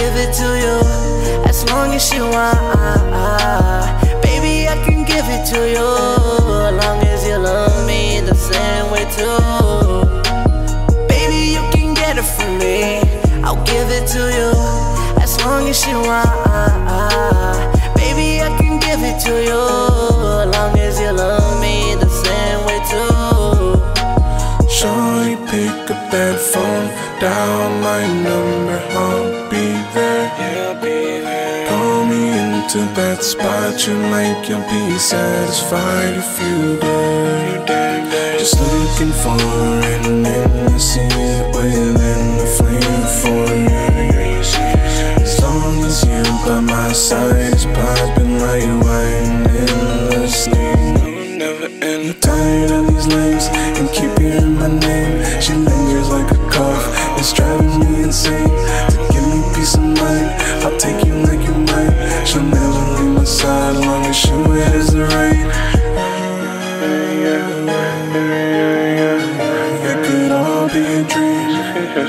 give it to you as long as you want. Baby, I can give it to you as long as you love me the same way too. Baby, you can get it from me. I'll give it to you as long as you want. Baby, I can give it to you as long as you love me the same way too. Shorty, pick up that phone, dial my number, I'll I'll be there. Pull me into that spot you like, you'll be satisfied if you. You day. Just looking for an innocent within the flame for you. As long as you by my side, it's popping like wine endlessly. Never end. Tired of these lames and keep hearing my name. She lingers like a cough, it's driving me insane.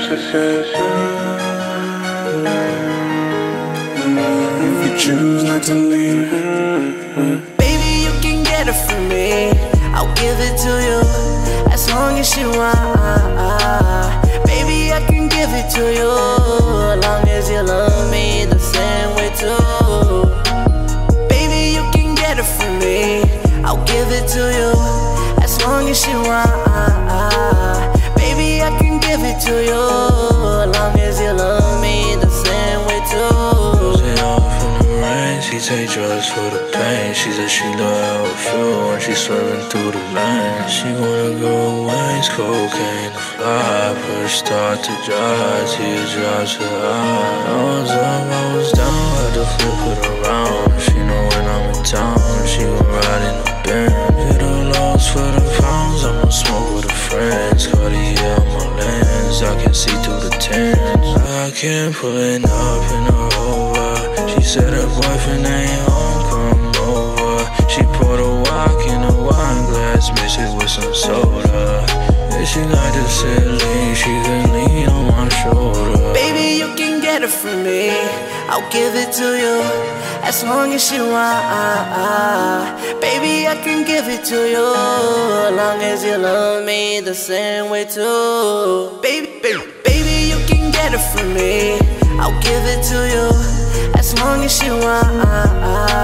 If you choose not to leave, Baby, you can get it from me. I'll give it to you as long as you want. Baby, I can give it to you as long as you love me the same way too. Baby, you can get it from me. I'll give it to you as long as you want. Drugs for the pain. She said she know how it feel when she swerving through the lane. She wanna go wings, cocaine, to fly. First start to drive, teardrops her eye. I was up, I was down, had to flip it around. She know when I'm in town, she gon' ride in the Benz. Hit her lost for the pounds, I'ma smoke with her friends. Cartier on my lens, I can see through the tents. I can't pulling up in a Rover. She said her boyfriend ain't home, come over. She poured a Wock in a wine glass, mix it with some soda. If she like to sit lean, she can lean on my shoulder. Baby, you can get it from me. I'll give it to you as long as you want. Baby, I can give it to you as long as you love me the same way too. Baby, baby, baby, you can get it from me. I'll give it to you long as you want. Ah, ah, ah.